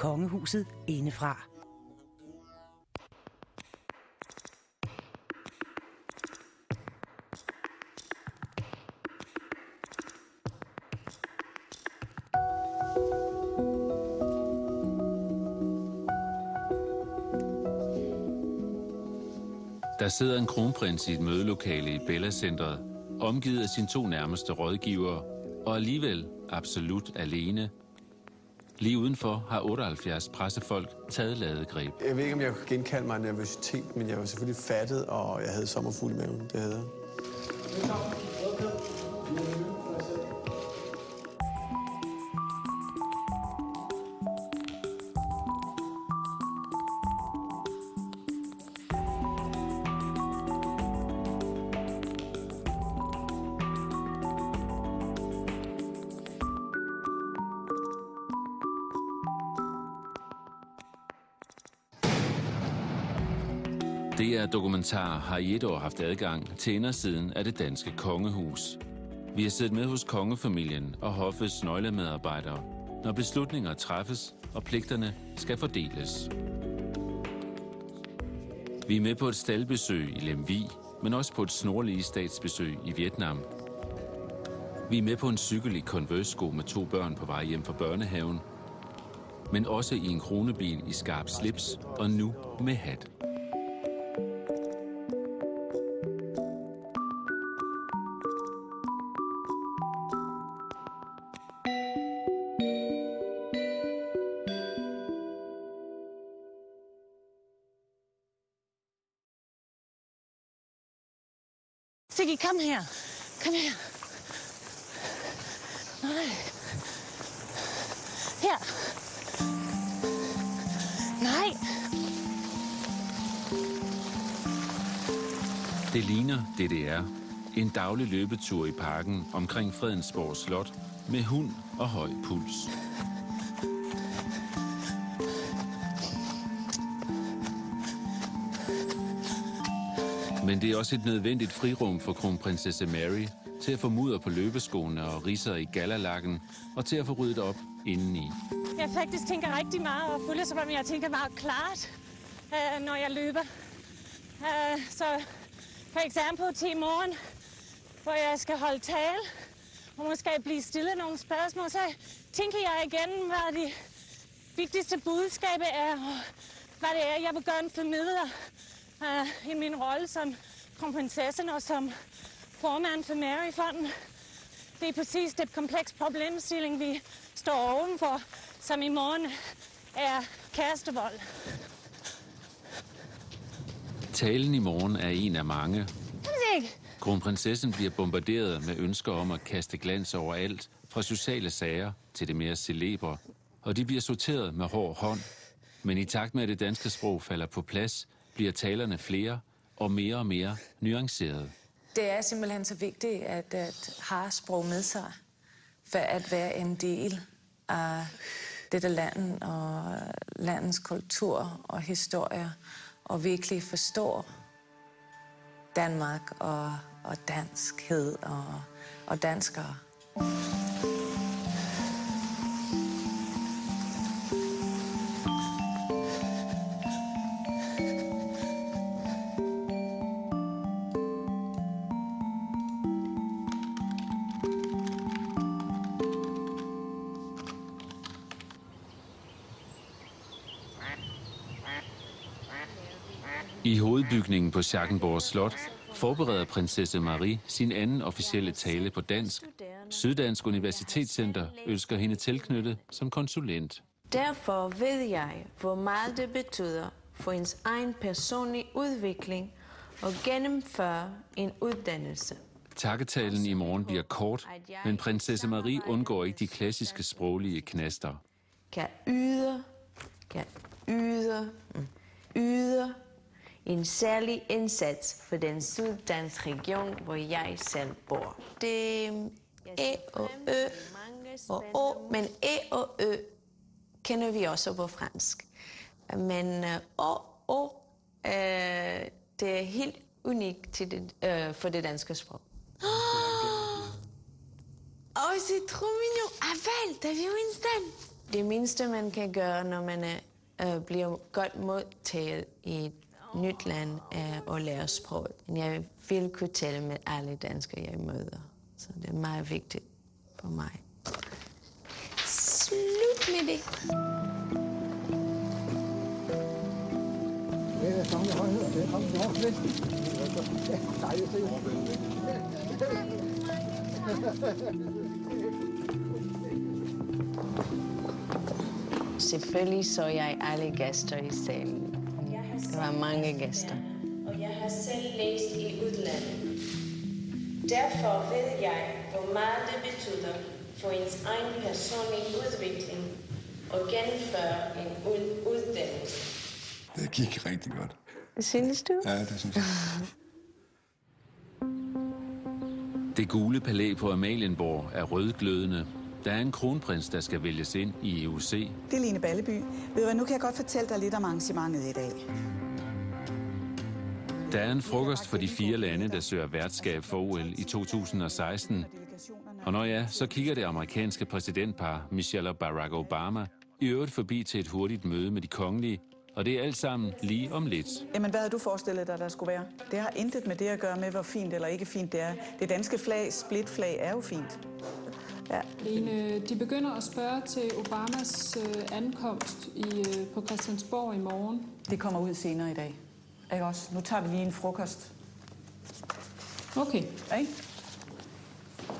kongehuset indefra. Der sidder en kronprins i et mødelokale i Bella-centret, omgivet af sine to nærmeste rådgivere, og alligevel absolut alene. Lige udenfor har 78 pressefolk taget ladegreb. Jeg ved ikke, om jeg kunne genkalde mig nervøsitet, men jeg var selvfølgelig fattet, og jeg havde sommerfugl i maven. Det havde jeg. DR Dokumentar har i et år haft adgang til indersiden af det danske kongehus. Vi har siddet med hos kongefamilien og hoffets nøglemedarbejdere, når beslutninger træffes og pligterne skal fordeles. Vi er med på et staldbesøg i Lemvi, men også på et snorlige statsbesøg i Vietnam. Vi er med på en cykel i Converse-sko med to børn på vej hjem fra børnehaven, men også i en kronebil i skarp slips og nu med hat. Siggy, kom her. Kom her. Nej. Her. Nej. Det ligner DDR. En daglig løbetur i parken omkring Fredensborg Slot med hund og høj puls. Men det er også et nødvendigt frirum for kronprinsesse Mary til at få mudder på løbeskoene og riser i galalakken og til at få ryddet op indeni. Jeg faktisk tænker rigtig meget og føler som om jeg tænker meget klart, øh, når jeg løber. Øh, så for eksempel til i morgen, hvor jeg skal holde tale, og måske blive stillet nogle spørgsmål, så tænker jeg igen, hvad det vigtigste budskab er, og hvad det er, jeg vil gerne formidle uh, i min rolle som kronprinsessen og som formand for Maryfonden. Det er præcis det kompleks problemstilling, vi står ovenfor, som i morgen er kærestevold. Talen i morgen er en af mange. Kronprinsessen bliver bombarderet med ønsker om at kaste glans over alt, fra sociale sager til det mere celebre, og de bliver sorteret med hård hånd. Men i takt med, at det danske sprog falder på plads, bliver talerne flere og mere og mere nuancerede. Det er simpelthen så vigtigt at, at have sprog med sig, for at være en del af dette land og landets kultur og historie, og virkelig forstå Danmark og, og danskhed og, og danskere. I hovedbygningen på Schackenborg Slot forbereder prinsesse Marie sin anden officielle tale på dansk. Syddansk Universitetscenter ønsker hende tilknyttet som konsulent. Derfor ved jeg, hvor meget det betyder for ens egen personlige udvikling og gennemføre en uddannelse. Takketalen i morgen bliver kort, men prinsesse Marie undgår ikke de klassiske sproglige knaster. Kan yde, kan yde, mm, yde en særlig indsats for den syddanske region, hvor jeg selv bor. Det er E og Ø og Å, men E og Ø kender vi også på fransk. Men øh, Å, Å, øh, det er helt unikt til det, øh, for det danske sprog. Åh, oh, c'est trop mignon. Aval, t'as vu Winston Det mindste, man kan gøre, når man er, øh, bliver godt modtaget i nyt land, er at lære sproget. Jeg vil kunne tale med alle danskere, jeg møder. Så det er meget vigtigt for mig. Slut med det. Selvfølgelig så jeg alle gæster i salen. Der var mange gæster. og jeg har selv læst i udlandet. Derfor ved jeg, hvor meget det betyder for ens egen personlige udvikling og gennemføre en ud- uddannelse. Det gik rigtig godt. Synes du? Ja, det synes jeg. Det gule palæ på Amalienborg er rødglødende. Der er en kronprins, der skal vælges ind i EUC. Det er Line Balleby. Ved du hvad, nu kan jeg godt fortælle dig lidt om arrangementet i dag. Der er en frokost for de fire lande, der søger værtskab for OL i 2016. Og når ja, så kigger det amerikanske præsidentpar, Michelle og Barack Obama, i øvrigt forbi til et hurtigt møde med de kongelige, og det er alt sammen lige om lidt. Jamen, hvad havde du forestillet dig, der skulle være? Det har intet med det at gøre med, hvor fint eller ikke fint det er. Det danske flag, splitflag, er jo fint. Ja. Lene, de begynder at spørge til Obamas øh, ankomst i, øh, på Christiansborg i morgen. Det kommer ud senere i dag. Ikke også? Nu tager vi lige en frokost. Okay. Ikke?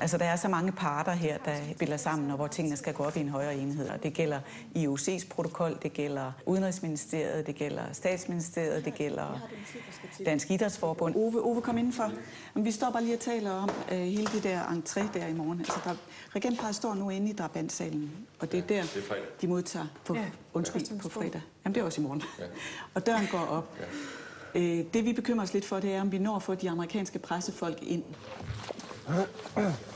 Altså, der er så mange parter her, der spiller sammen, og hvor tingene skal gå op i en højere enhed. Og det gælder IOC's protokol, det gælder Udenrigsministeriet, det gælder Statsministeriet, det gælder Dansk Idrætsforbund. Ove, Ove kom indenfor. Men vi står bare lige og taler om øh, hele det der entré der i morgen. Altså, der, regentparet står nu inde i drabantsalen, og det er der, de modtager på, ja, undskyld, på fredag. Jamen, det er også i morgen. Ja. Og døren går op. Ja. Øh, det vi bekymrer os lidt for, det er, om vi når at få de amerikanske pressefolk ind.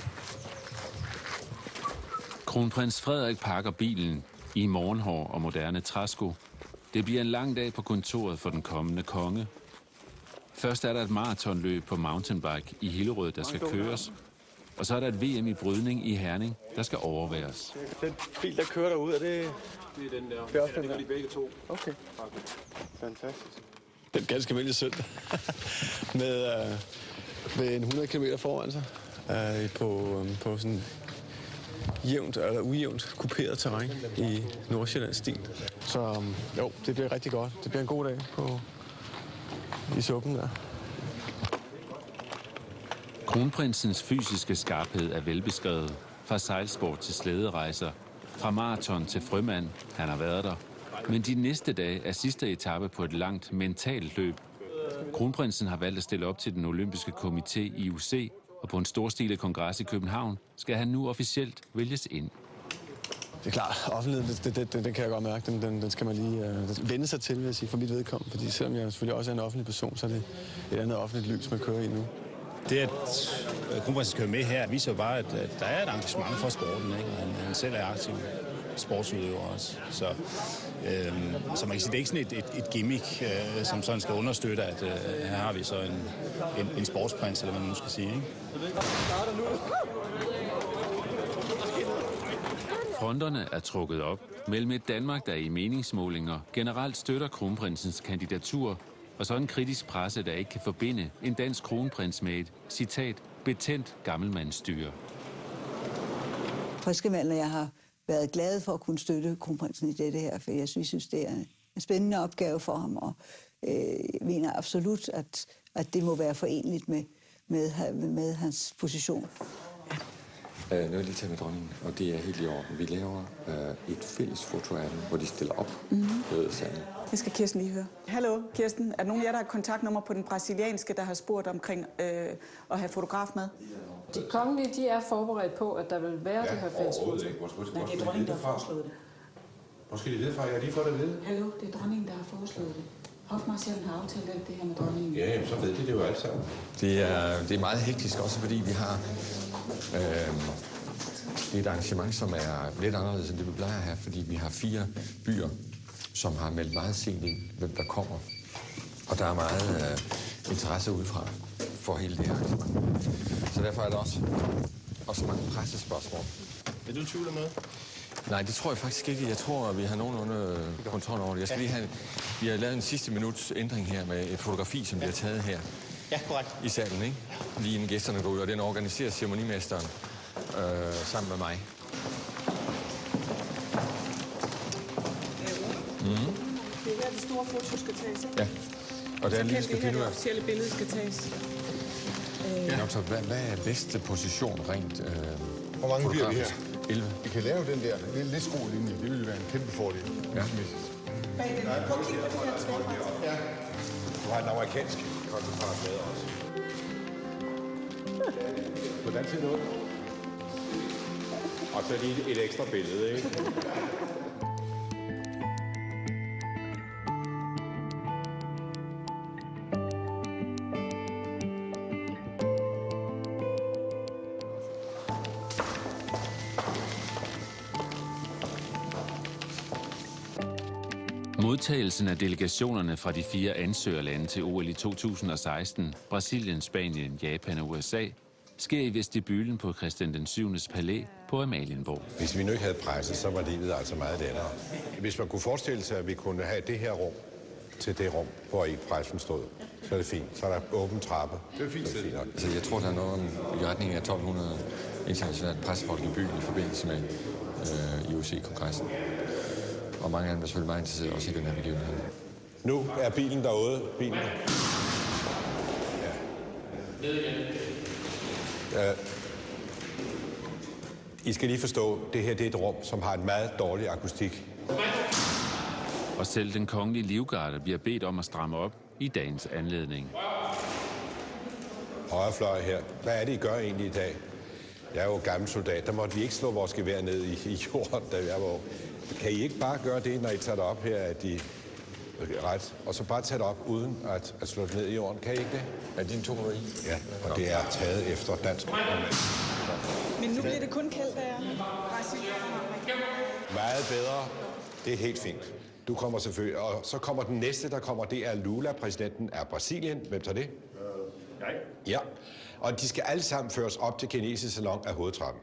Kronprins Frederik pakker bilen i morgenhår og moderne træsko. Det bliver en lang dag på kontoret for den kommende konge. Først er der et maratonløb på mountainbike i Hillerød, der skal køres. Og så er der et VM i brydning i Herning, der skal overværes. Den bil, der kører derude, er det... Det er den der. Det er også den der. de begge to. Okay. Fantastisk. Den er ganske almindelig søndag. med, øh, med en 100 km foran sig. Øh, på, øh, på sådan jævnt eller ujævnt kuperet terræn i Nordsjællands stil. Så um, jo, det bliver rigtig godt. Det bliver en god dag på, i suppen der. Kronprinsens fysiske skarphed er velbeskrevet. Fra sejlsport til slæderejser. Fra maraton til frømand. Han har været der. Men de næste dage er sidste etape på et langt mentalt løb. Kronprinsen har valgt at stille op til den olympiske komité IOC, og på en storstilet kongres i København skal han nu officielt vælges ind. Det er klart, offentligheden, det, det, det, det kan jeg godt mærke, den, den, den skal man lige øh, vende sig til, vil jeg sige, for mit vedkommende. Fordi selvom jeg selvfølgelig også er en offentlig person, så er det et andet offentligt lys, man kører i nu. Det, at øh, kronprinsen kører med her, viser jo bare, at, at der er et engagement for sporten, ikke? og han, han selv er aktiv sportsudøver også. Så, øhm, så man kan sige, det er ikke sådan et, et, et gimmick, øh, som sådan skal understøtte, at øh, her har vi så en, en, en sportsprins, eller hvad man nu skal sige. Ikke? Fronterne er trukket op mellem et Danmark, der i meningsmålinger generelt støtter kronprinsens kandidatur, og så en kritisk presse, der ikke kan forbinde en dansk kronprins med et, citat, betændt gammelmandsstyre. Friskemanden og jeg har været glade for at kunne støtte kronprinsen i dette her, for jeg synes, synes det er en spændende opgave for ham, og øh, jeg mener absolut, at, at det må være forenligt med, med, med hans position. Øh, nu er jeg lige talt med dronningen, og det er helt i orden. Vi laver øh, et fælles foto af dem, hvor de stiller op Mhm. ved salen. Det skal Kirsten lige høre. Hallo, Kirsten. Er der nogen af jer, der har kontaktnummer på den brasilianske, der har spurgt omkring øh, at have fotograf med? De kongelige, de er forberedt på, at der vil være ja, det her fælles foto. Nej, det er dronningen, der har foreslået det. Hvor skal de vide fra? Jeg har lige fået det at vide. Hallo, det er dronningen, der har foreslået det. Hofmarschallen har aftalt alt det her med dronningen. Ja, jamen, så ved de det jo alt sammen. Det er, det er meget hektisk også, fordi vi har øh, det er et arrangement, som er lidt anderledes end det, vi plejer at have, fordi vi har fire byer, som har meldt meget sent ind, hvem der kommer. Og der er meget øh, interesse udefra for hele det her arrangement. Så derfor er der også, også mange pressespørgsmål. Er du i tvivl om noget? Nej, det tror jeg faktisk ikke. Jeg tror, at vi har nogenlunde kontrol over det. Jeg skal lige have, vi har lavet en sidste minuts ændring her med et fotografi, som bliver taget her. Ja, korrekt. I salen, ikke? Lige inden gæsterne går ud, og den organiserer ceremonimesteren øh, sammen med mig. Mm. Det er her, det store foto skal tages, ikke? Ja. Og der er lige skal det her, finde ud det af... officielle billede skal tages. Ja. Så hvad, hvad er bedste position rent øh, Hvor mange bliver vi her? fotografisk? 11. Vi kan lave den der lidt, lidt skruelinje. Det ville være en kæmpe fordel. Ja. Bag den her. Prøv at kigge på det her træ. Ja. Du har en amerikansk kontopart med også. Hvordan ser det ud? Og så lige et ekstra billede, ikke? Modtagelsen af delegationerne fra de fire ansøgerlande til OL i 2016, Brasilien, Spanien, Japan og USA, sker i vestibylen på Christian den 7. palæ på Amalienborg. Hvis vi nu ikke havde presse, så var livet altså meget lettere. Hvis man kunne forestille sig, at vi kunne have det her rum til det rum, hvor ikke pressen stod, så er det fint. Så er der åben trappe. Det er fint. Så er det fint nok. Altså, jeg tror, der er noget om, i retning af 1200 internationale pressefolk i byen i forbindelse med øh, IOC-kongressen. Og mange af dem er selvfølgelig meget interesserede også i den her begivenhed. Nu er bilen derude. Bilen. Ja. Uh, I skal lige forstå, det her det er et rum, som har en meget dårlig akustik. Og selv den kongelige livgarde bliver bedt om at stramme op i dagens anledning. Højrefløj her. Hvad er det, I gør egentlig i dag? Jeg er jo gammel soldat. Der måtte vi ikke slå vores gevær ned i, i jorden, da jeg var. Kan I ikke bare gøre det, når I tager det op her, at I ret, og så bare tage det op uden at, at slå det ned i jorden? Kan I ikke det? Er din to i? Ja, og det er taget efter dansk. Men nu bliver det kun kaldt af Meget bedre. Det er helt fint. Du kommer selvfølgelig, og så kommer den næste, der kommer, det er Lula, præsidenten af Brasilien. Hvem tager det? Jeg. Ja, og de skal alle sammen føres op til kinesisk salon af hovedtrappen.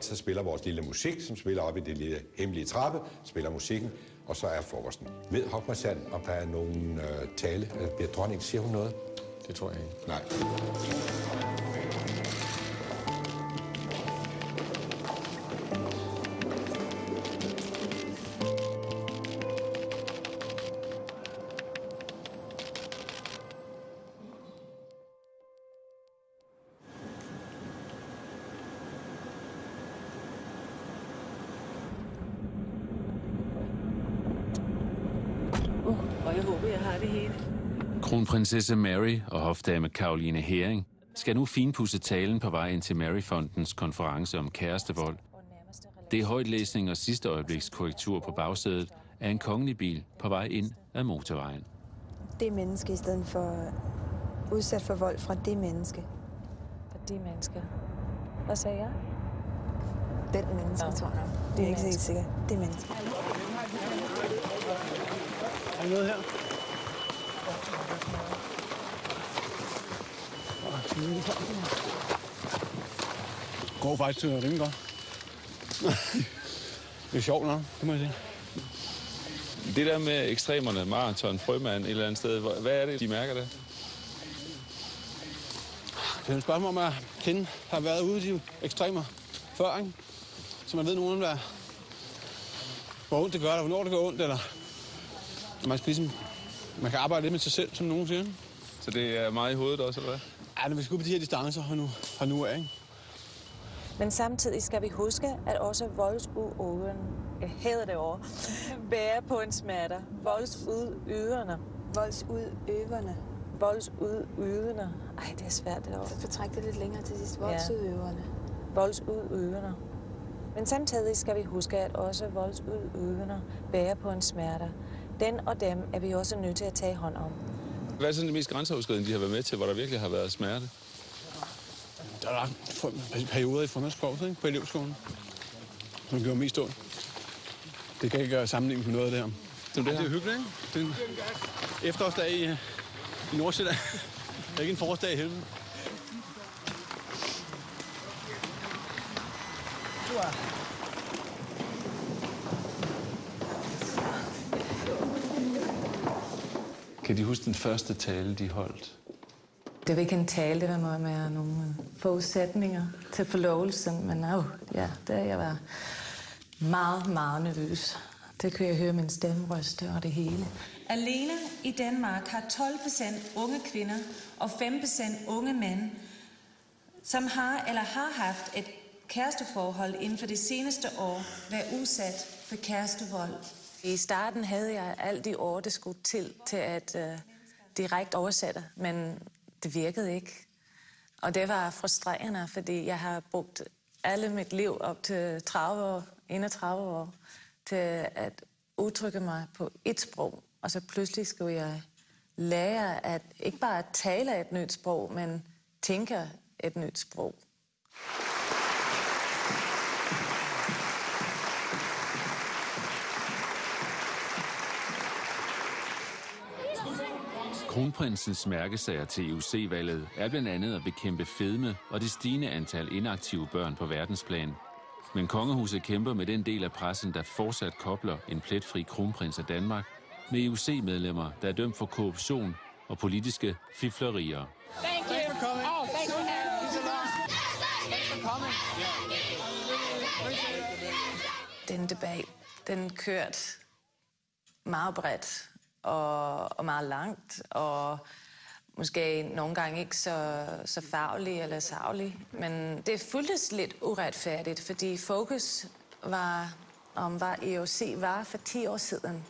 Så spiller vores lille musik, som spiller op i det lille hemmelige trappe, spiller musikken, og så er frokosten. Ved Hoffmannsand, om der er nogen øh, tale? Øh, Bliver dronningen, siger hun noget? Det tror jeg ikke. Nej. Har det hele. Kronprinsesse Mary og hofdame Karoline Hering skal nu finpudse talen på vej ind til Maryfondens konference om kærestevold. Det er højtlæsning og sidste øjebliks korrektur på bagsædet af en kongelig bil på vej ind ad motorvejen. Det menneske i stedet for udsat for vold fra det menneske. For de mennesker. Hvad sagde jeg? Den menneske, Nå. tror jeg. Det er ikke helt sikkert. Det menneske. Er noget her? Går faktisk til rimelig godt. det er sjovt nok, det må jeg sige. Det der med ekstremerne, maraton, frømand et eller andet sted, hvad er det, de mærker det? Det er et spørgsmål om, at kende har været ude i de ekstremer før, ikke? Så man ved nogen, der, hvor ondt det gør, eller hvornår det gør ondt, eller man skal ligesom, man kan arbejde lidt med sig selv, som nogen siger. Så det er meget i hovedet også, eller hvad? Ja, når vi skal ud på de her distancer fra nu, fra nu af, ikke? Men samtidig skal vi huske, at også voldsudøverne, jeg hader det over, bærer på en smerte. Voldsudøverne. Voldsudøverne. Voldsudøverne. Ej, det er svært det ord. Så træk det lidt længere til sidst. Voldsudøverne. Ja. Voldsudøverne. Men samtidig skal vi huske, at også voldsudøverne bærer på en smerte. Den og dem er vi også nødt til at tage hånd om. Hvad er sådan det mest grænseoverskridende, de har været med til, hvor der virkelig har været smerte? Der er perioder i Funderskov, ikke? På elevskolen. Som gjorde mest ondt. Det kan ikke sammenlignes med noget af det her. Det er, det det er hyggeligt, ikke? Det er en efterårsdag i, øh, i Nordsjælland. Det er ikke en forårsdag i helvede. Kan de huske den første tale, de holdt? Det var ikke en tale, det var mere nogle forudsætninger til forlovelsen, men oh, ja, det jeg var meget, meget nervøs. Det kunne jeg høre min stemme ryste og det hele. Alene i Danmark har 12 procent unge kvinder og 5 procent unge mænd, som har eller har haft et kæresteforhold inden for det seneste år, været udsat for kærestevold. I starten havde jeg alt de ord, det skulle til, til at øh, uh, direkte oversætte, men det virkede ikke. Og det var frustrerende, fordi jeg har brugt alle mit liv op til 30 år, 31 år, til at udtrykke mig på et sprog. Og så pludselig skulle jeg lære at ikke bare tale et nyt sprog, men tænke et nyt sprog. Kronprinsens mærkesager til EUC-valget er blandt andet at bekæmpe fedme og det stigende antal inaktive børn på verdensplan. Men kongehuset kæmper med den del af pressen, der fortsat kobler en pletfri kronprins af Danmark med EUC-medlemmer, der er dømt for korruption og politiske fiflerier. Thank you. Oh, for coming. Den debat, den kørte meget bredt og, og meget langt, og måske nogle gange ikke så, så faglig eller savlig. Men det føltes lidt uretfærdigt, fordi fokus var om, hvad EOC var for 10 år siden.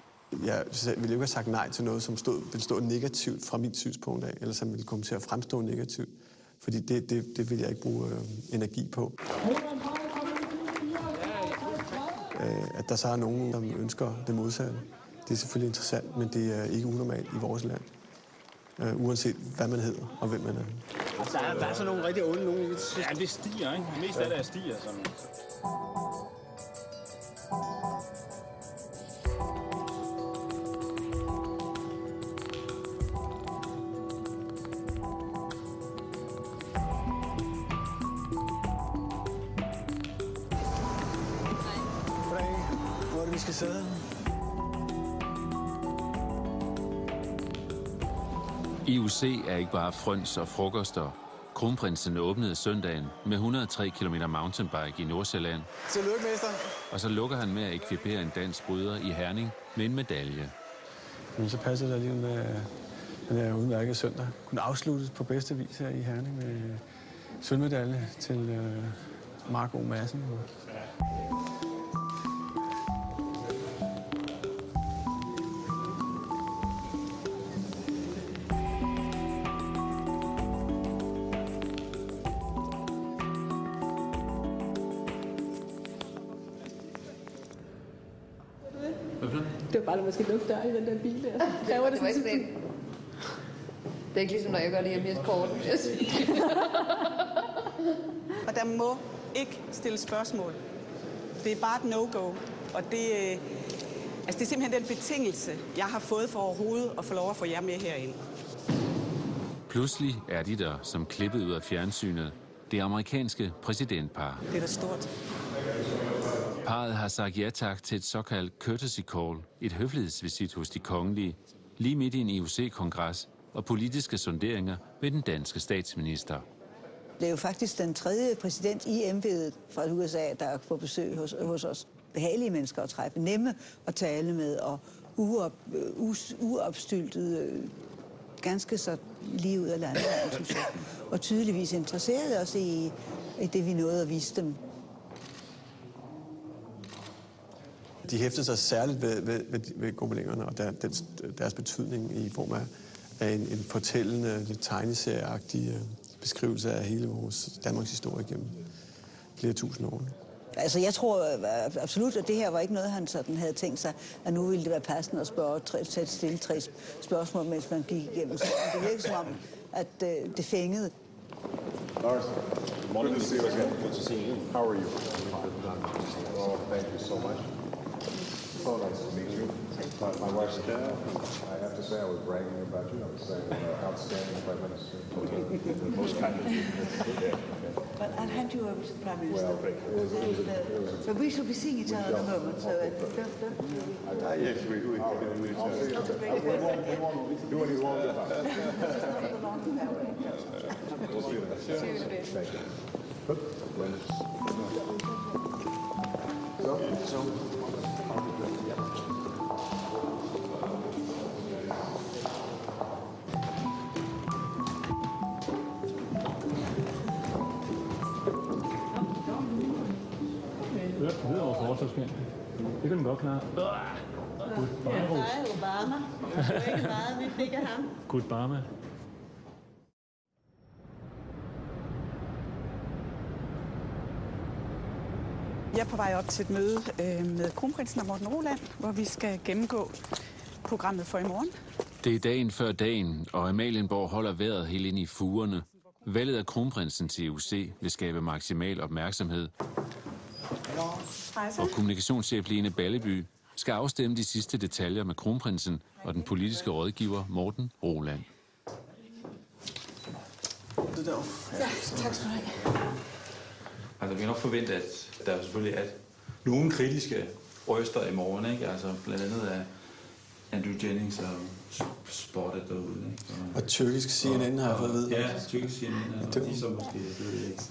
Jeg ville jo ikke have sagt nej til noget, som stod, ville stå negativt fra mit synspunkt af, eller som ville komme til at fremstå negativt. Fordi det, det, det vil jeg ikke bruge øh, energi på. Øh, at der så er nogen, der ønsker det modsatte, det er selvfølgelig interessant, men det er ikke unormalt i vores land. Øh, uanset hvad man hedder og hvem man er. Der er, der er sådan nogle rigtig onde nogle. Ja, det stiger, ikke? Mest af det er stiger. Sådan. IUC er ikke bare frøns og frokoster. Kronprinsen åbnede søndagen med 103 km mountainbike i Nordsjælland, Tillykke, mester. og så lukker han med at ekvipere en dansk bryder i Herning med en medalje. Men så passer det alligevel med den her udmærkede søndag. Kunne afsluttes på bedste vis her i Herning med sølvmedalje til øh, Marco Madsen. Dig i den der bil der. Der var det det var sådan ikke det. Det er ikke ligesom, når jeg gør det hjemme i sige. Og der må ikke stille spørgsmål. Det er bare et no-go. Og det, øh, altså det er simpelthen den betingelse, jeg har fået for overhovedet at få lov at få jer med herind. Pludselig er de der, som klippet ud af fjernsynet, det amerikanske præsidentpar. Det er da stort. Parret har sagt ja tak til et såkaldt courtesy call, et høflighedsvisit hos de kongelige, lige midt i en IOC-kongres og politiske sonderinger med den danske statsminister. Det er jo faktisk den tredje præsident i embedet fra USA, der er på besøg hos, hos os. Behagelige mennesker at træffe, nemme at tale med, og uop, øh, us, uopstyltet, øh, ganske så lige ud af landet, synes jeg. Og tydeligvis interesserede os i, i det, vi nåede at vise dem. De hæftede sig særligt ved, ved, ved, ved gobelingerne og der, den, deres betydning i form af, af en, en fortællende, lidt tegneserieagtig øh, beskrivelse af hele vores Danmarks historie gennem flere tusind år. Altså, jeg tror øh, absolut, at det her var ikke noget, han sådan havde tænkt sig, at nu ville det være passende at spørge, tre, sætte stille tre spørgsmål, mens man gik igennem. Så det virkede som om, at øh, det fængede. Lars, good to see you again. Good to see you. How are you? Oh, thank you so much. So nice to meet you. My, my wife's Kat. I have to say, I was bragging about you. I was saying, uh, outstanding Prime Minister. The most kind of you. Yeah. But I'll hand you over to the Prime Minister. Well, thank you. It was, it was, a, it was a But we shall be seeing each other in a moment, so uh, don't, don't Ah, yes, we, we, we, we, Det hedder over forsvarsmænd. Det kan den godt klare. Ja, der er Obama. Det var ikke meget, vi fik af ham. Gud Barma. Jeg er på vej op til et møde øh, med kronprinsen og Morten Roland, hvor vi skal gennemgå programmet for i morgen. Det er dagen før dagen, og Amalienborg holder vejret helt ind i fugerne. Valget af kronprinsen til EUC vil skabe maksimal opmærksomhed, og kommunikationschef Lene Balleby skal afstemme de sidste detaljer med kronprinsen og den politiske rådgiver Morten Roland. Det der. Ja, tak skal du have. Altså, vi kan nok forvente, at der selvfølgelig er nogle kritiske røster i morgen, ikke? Altså, blandt andet af Andrew Jennings og spottet derude, ikke? Og, Og tyrkisk CNN har jeg fået at vide. Ja, tyrkisk CNN, og Det- de så måske, det ved jeg ikke.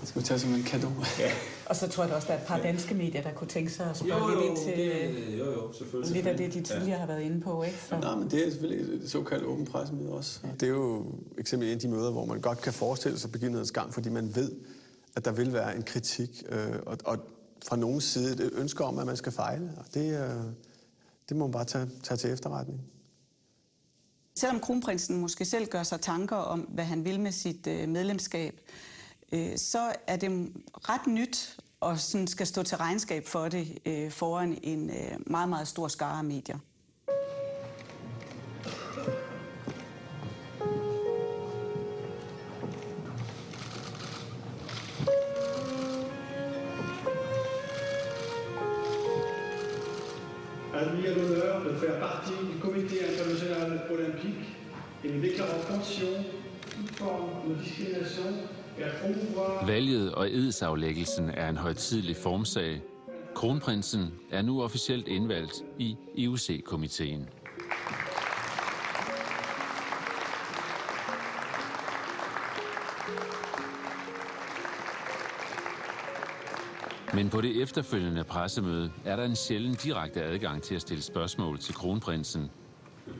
Det skal vi tage som en kado. Ja. Og så tror jeg også, der er et par danske medier, der kunne tænke sig at spørge Jo, lidt jo, ind til det- jo, jo, selvfølgelig, lidt af det, de tidligere har været inde på. Ikke? Så. Nej, men det er selvfølgelig et såkaldt åben pressemøde også. Det er jo eksempelvis en af de møder, hvor man godt kan forestille sig begivenhedens gang, fordi man ved, at der vil være en kritik, øh, og, og fra nogen side et ønske om, at man skal fejle. Og det, øh, det må man bare tage, tage til efterretning. Selvom kronprinsen måske selv gør sig tanker om, hvad han vil med sit øh, medlemskab, øh, så er det ret nyt og sådan skal stå til regnskab for det øh, foran en meget, meget stor skare af medier. Faire partie du Comité international olympique et nous déclarons fonction toute forme de discrimination Valget og edsaflæggelsen er en højtidelig formsag. Kronprinsen er nu officielt indvalgt i IOC-komiteen. Men på det efterfølgende pressemøde er der en sjælden direkte adgang til at stille spørgsmål til kronprinsen.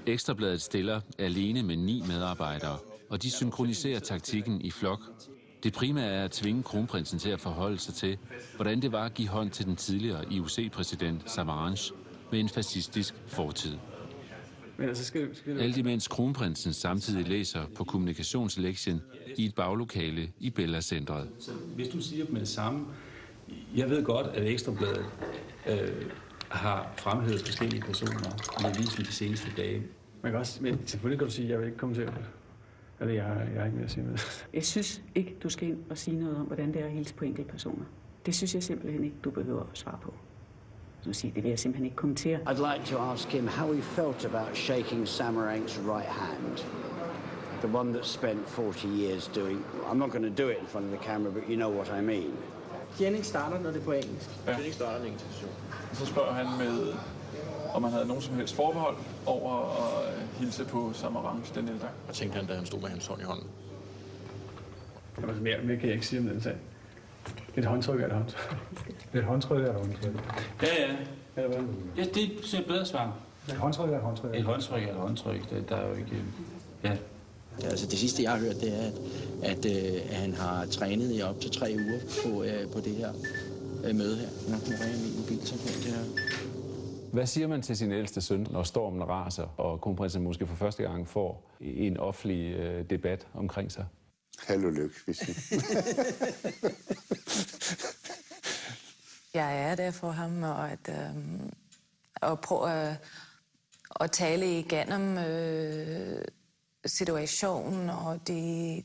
Ekstrabladet stiller alene med ni medarbejdere, og de synkroniserer taktikken i flok. Det primære er at tvinge kronprinsen til at forholde sig til, hvordan det var at give hånd til den tidligere IOC-præsident Samaranch med en fascistisk fortid. Men altså, skal, skal Alt imens kronprinsen samtidig læser på kommunikationslektien i et baglokale i Bella-centret. Så hvis du siger med det samme, jeg ved godt, at Ekstrabladet øh, har fremhævet forskellige personer i avisen de seneste dage. Man kan også, men selvfølgelig kan du sige, at jeg vil ikke kommentere det. Eller jeg, har- jeg har ikke mere at sige med det. Jeg synes ikke, du skal ind og sige noget om, hvordan det er at hilse på enkelte personer. Det synes jeg simpelthen ikke, du behøver at svare på. Så sige, det vil jeg simpelthen ikke kommentere. I'd like to ask him how he felt about shaking Samarank's right hand. The one that spent 40 years doing. I'm not going to do it in front of the camera, but you know what I mean. Jennings starter, når det er på engelsk. Ja. Jennings starter en engelsk session. Så spørger han med, om han havde nogen som helst forbehold over at øh, hilse på Samaranch, den ældre. Hvad tænkte han, da han stod med hans hånd i hånden? Jamen, mere, mere kan jeg ikke sige om den sag. Et håndtryk er et håndtryk. Et håndtryk er et håndtryk. Ja, ja. Eller hvad? Ja, det er et bedre svar. Et håndtryk er et håndtryk. Et håndtryk er et håndtryk. Det, der er jo ikke... Ja. Altså det sidste, jeg har hørt, det er, at, at, øh, at han har trænet i op til tre uger på, øh, på det her øh, møde her. Nu kan jeg min mobiltelefon det her. Hvad siger man til sin ældste søn, når stormen raser, og kronprinsen måske for første gang får en offentlig øh, debat omkring sig? Held og lykke, hvis I... Jeg er der for ham, og at, øhm, og prøve at, at tale igennem øh, situationen og de,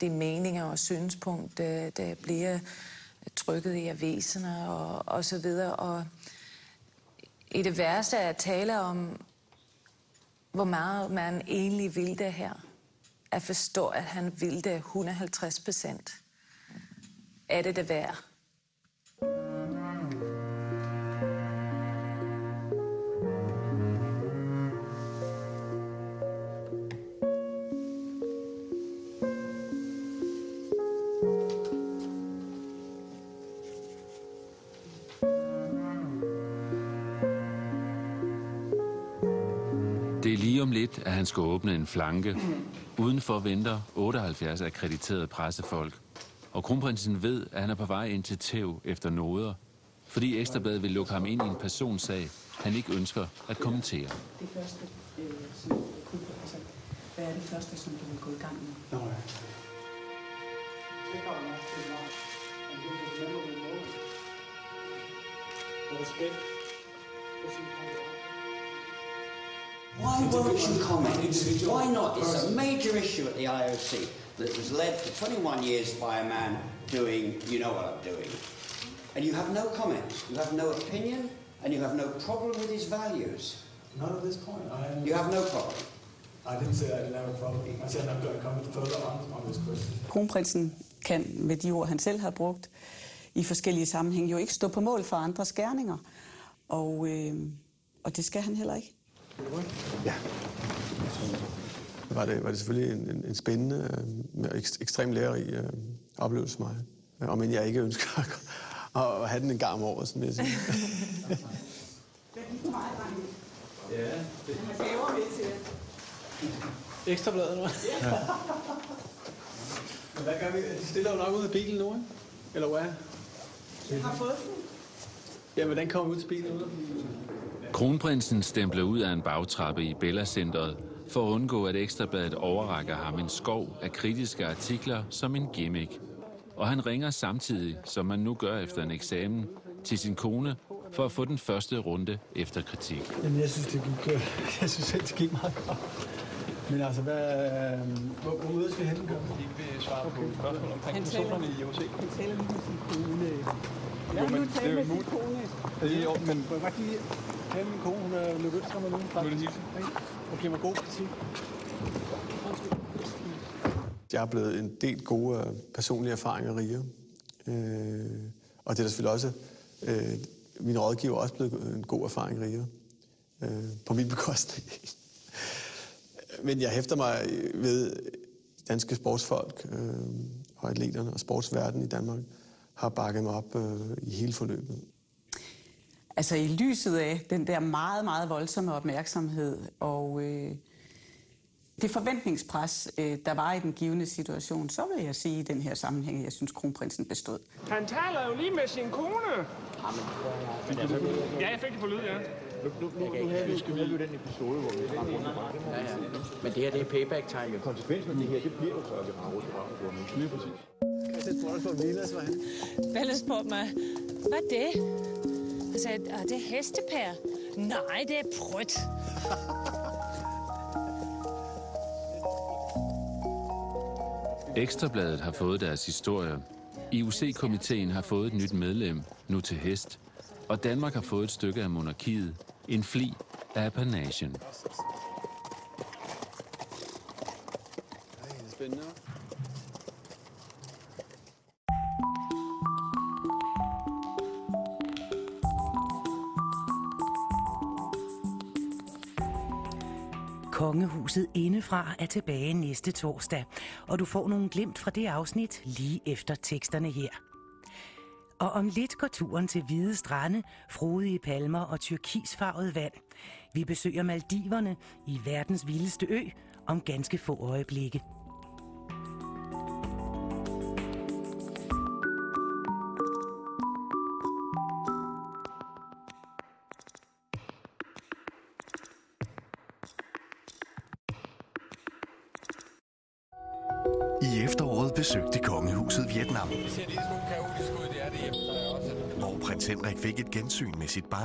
de meninger og synspunkter, øh, der bliver trykket i aviserne og, og så videre. Og i det værste er at tale om, hvor meget man egentlig vil det her. At forstå, at han vil det 150 procent. Er det det værd? At han skal åbne en flanke. Udenfor venter 78 akkrediterede pressefolk. Og kronprinsen ved, at han er på vej ind til tæv efter nåder, fordi Ekstrabladet vil lukke ham ind i en personsag, han ikke ønsker at kommentere. Det første, øh, som, altså, hvad er det første, som du vil gå i gang med? Nå ja. Respekt for sin Why won't you comment? Why not? It's a major issue at the IOC that was led for 21 years by a man doing, you know what I'm doing. And you have no comment, you have no opinion, and you have no problem with his values. Not at this point. I am, You have no problem. I didn't say I didn't have a problem. I said I'm going to comment further on, on this question. Kronprinsen kan med de ord, han selv har brugt i forskellige sammenhænge, jo ikke stå på mål for andres gerninger. Og, øh, og det skal han heller ikke. Ja. Var det, var det selvfølgelig en, en, en spændende øh, og ekst, ekstremt lærerig øh, oplevelse for mig. Og men jeg ikke ønsker at, at have den en gang om året, som jeg siger. Ja. har gaver med til Ekstrabladet nu. Ja. Men hvad gør vi? De stiller jo nok ud af bilen nu, ikke? Eller hvad? Jeg har fået den. Ja, hvordan kommer vi ud til bilen? Ud? Kronprinsen stempler ud af en bagtrappe i Bella-centret for at undgå, at Ekstrabladet overrækker ham en skov af kritiske artikler som en gimmick. Og han ringer samtidig, som man nu gør efter en eksamen, til sin kone for at få den første runde efter kritik. Jamen, jeg synes, det gik, øh, jeg synes det gik meget godt. Men altså, hvad, øh, hvor, hvor mødes vi henne? Vi vil svare på spørgsmål omkring personerne i OC. Han taler lige med sin kone. Ja, nu det er taler med sin kone. Ja, det er jo, men have min kone, hun er løbet øst med nu. Nu er det hilse. Og giver mig god kritik. Jeg er blevet en del gode øh, personlige erfaringer rigere. Øh, og det er der selvfølgelig også... Øh, min rådgiver er også blevet en god erfaring rigere. Øh, på min bekostning. Men jeg hæfter mig ved danske sportsfolk øh, og atleterne og sportsverdenen i Danmark har bakket mig op øh, i hele forløbet. Altså i lyset af den der meget, meget voldsomme opmærksomhed og øh, det forventningspres, øh, der var i den givende situation, så vil jeg sige i den her sammenhæng, at jeg synes, kronprinsen bestod. Han taler jo lige med sin kone. Ja, jeg fik det på lyd, ja. Nu, nu, nu, nu nu havde vi jo den episode, hvor vi ramte rundt i ja, ja. Men det her, det er payback time. Konsekvensen af det her, det bliver jo så, at vi rammer rundt i radioen. Lige præcis. Det tror jeg, for Vilas var han. Bella spurgte mig, hvad er det? Jeg sagde, ah, det er hestepær. Nej, det er prødt. Ekstrabladet har fået deres historie. IUC-komiteen har fået et nyt medlem, nu til hest. Og Danmark har fået et stykke af monarkiet. En fli af apanagen. Spændende. Kongehuset indefra er tilbage næste torsdag, og du får nogle glimt fra det afsnit lige efter teksterne her. Og om lidt går turen til hvide strande, frodige palmer og turkisfarvet vand. Vi besøger Maldiverne i verdens vildeste ø om ganske få øjeblikke. Gensyn med.